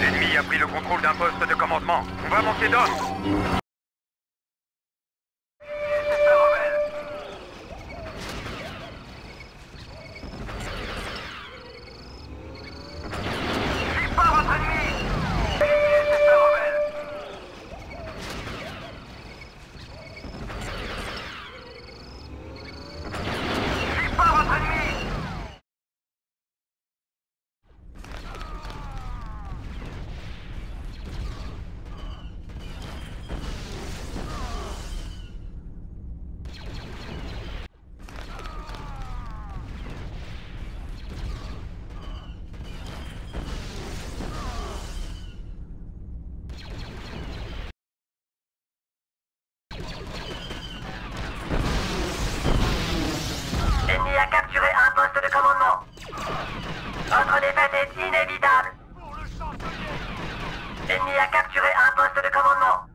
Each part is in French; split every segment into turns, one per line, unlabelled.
L'ennemi a pris le contrôle d'un poste de commandement. On va monter d'os Ennemi a capturé un poste de commandement. Votre défaite est inévitable. Ennemi a capturé un poste de commandement.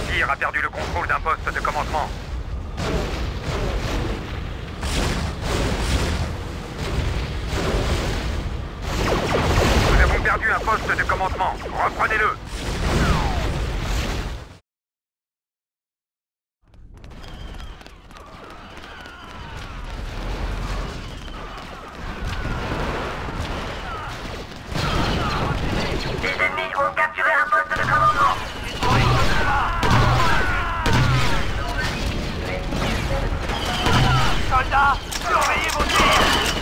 L'Empire a perdu le contrôle d'un poste de commandement. Nous avons perdu un poste de commandement. Reprenez-le. 就是一母鸡。